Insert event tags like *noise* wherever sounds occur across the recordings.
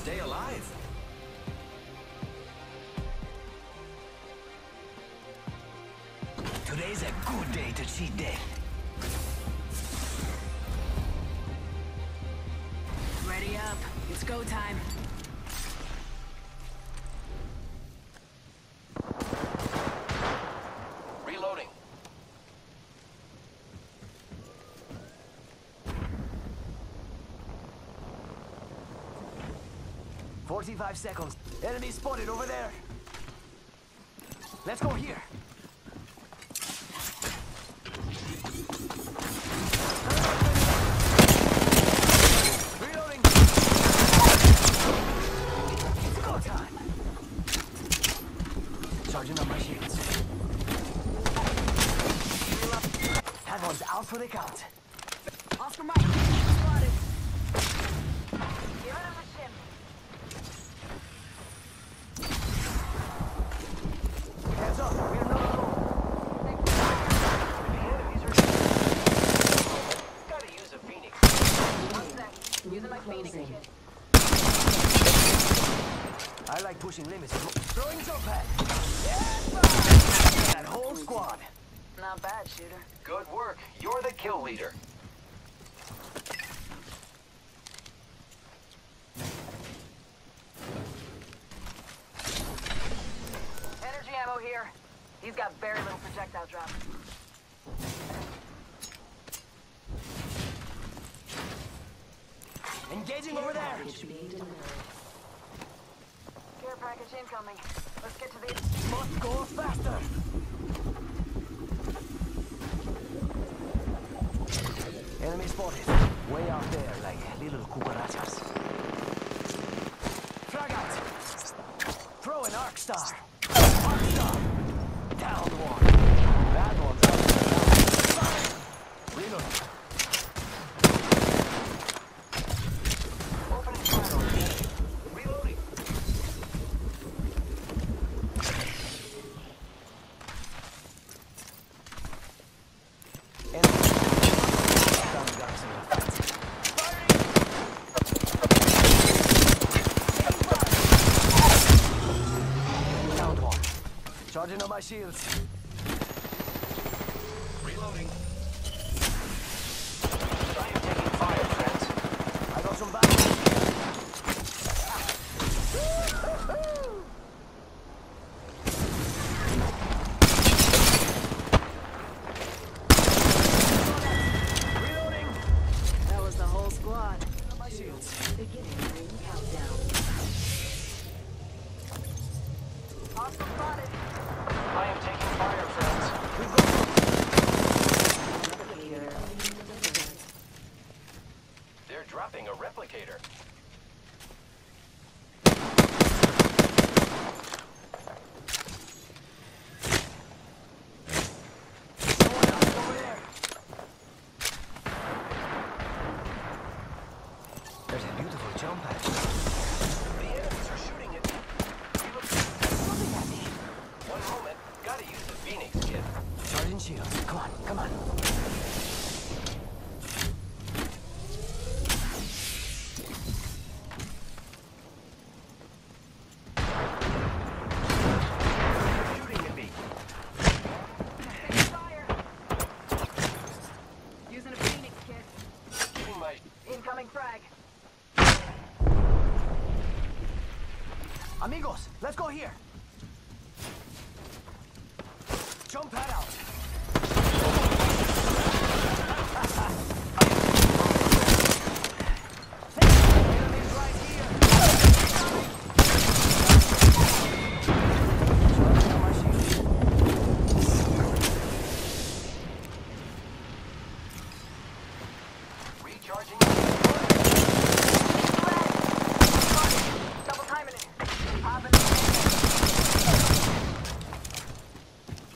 stay alive. Today's a good day to cheat death. Ready up. It's go time. 45 seconds. Enemy spotted over there. Let's go here. Charging up my shields. Out for the count. Oscar Mike. Pushing limits. Throwing jump pad. Yes! That whole squad. Not bad, shooter. Good work. You're the kill leader. Energy ammo here. He's got very little projectile drop. Engaging over there. Care package incoming. Let's get to the... Must go faster. Enemy spotted. Way out there, like little cucarachas. Frag out. Throw an arc star. Arc star. Down one. That one's out. Reload. Opening fire on the enemy. Reloading. Enemy. Down guns in the front. Count one. Charging on my shields. Reloading. I am taking fire, friends. I got some back. Reloading. That was the whole squad. My shields. Hostile spotted. They're dropping a replicator. someone else over there. There's a beautiful jump pad. The enemies are shooting at me. Reload- Looking at me. One moment. Gotta use the phoenix kit. Charging shields. Come on, come on. Shooting at me. Fire. Using a Phoenix kit. Giving my Incoming frag. Amigos, let's go here. Jump out. Enemies right here. Charging on my shield. recharging. Double timing it. Popping.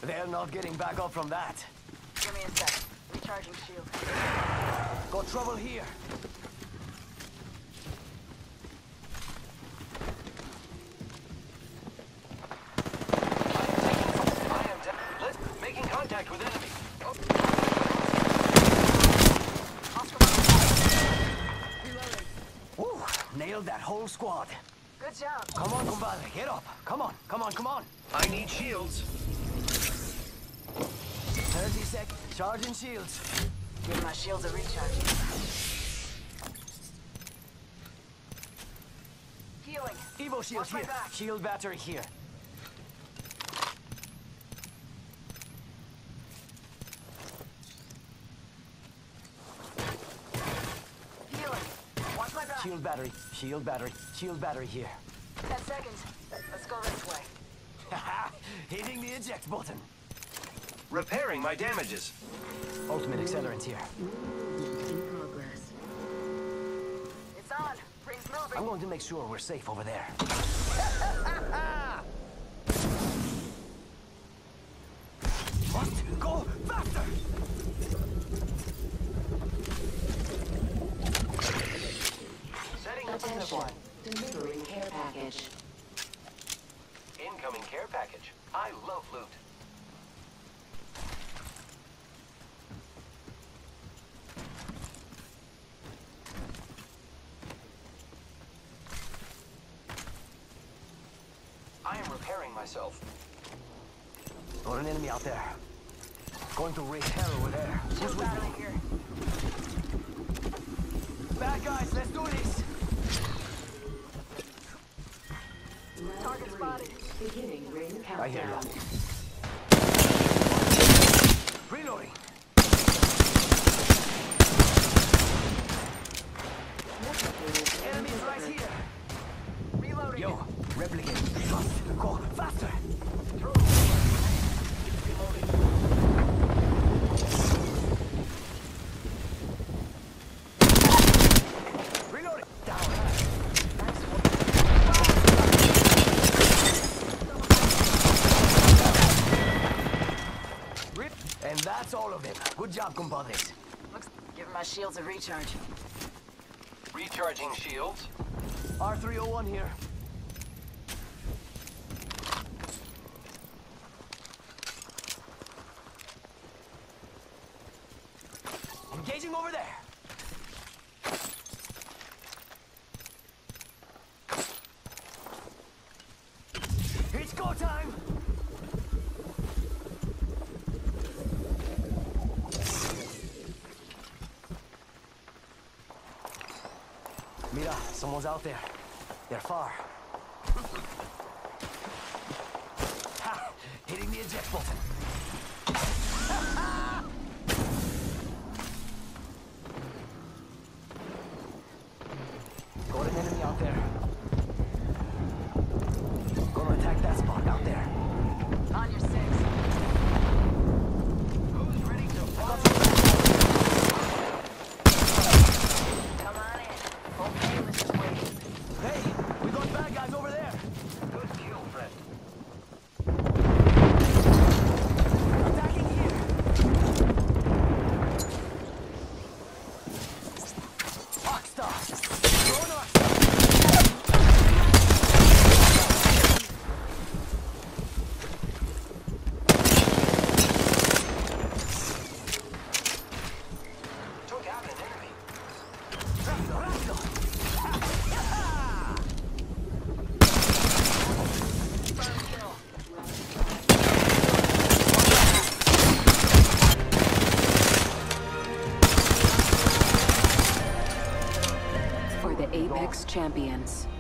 They're not getting back up from that. Give me a sec. Recharging shield. Got trouble here. I am down. Let's making contact with enemy. Oscar Mike. Reloading. Woo! Nailed that whole Whole squad. Good job. Come on, compadre. Get up. Come on, come on, come on. I need shields. 30 seconds. Charging shields. Give my shields a recharge. Healing. Evo shield here. Shield battery here. Healing. Watch my back. Shield battery. Shield battery. Shield battery here. Ten seconds. Let's go this way. *laughs* Hitting the eject button. Repairing my damages. Ultimate accelerant here. In progress. It's on. Ring's moving. I'm going to make sure we're safe over there. *laughs* Must go faster! Setting up a zip Attention. Delivering care package. Incoming care package. I love loot. Repairing myself. Got an enemy out there. Going to wreak hell over there. Who's with me? here. Bad guys, let's do this! Target spotted. Beginning ring I hear countdown. ya. Reloading. Must faster. Reloading. Down. Re- And that's all of them. Good job, compadres. Looks. Give my shields a recharge. Recharging shields. R301 here. Engaging over there. It's go time. Mira, someone's out there. They're far. *laughs* Ha! Hitting the eject button. *laughs* Got an enemy out there. Gonna attack that spot out there. On your Champions.